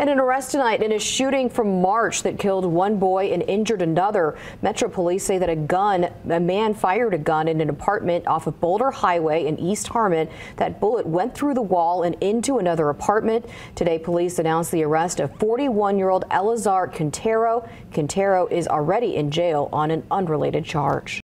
And an arrest tonight in a shooting from March that killed one boy and injured another. Metro police say that a gun, a man fired a gun in an apartment off of Boulder Highway in East Harmon. That bullet went through the wall and into another apartment. Today, police announced the arrest of 41-year-old Elazar Quintero. Quintero is already in jail on an unrelated charge.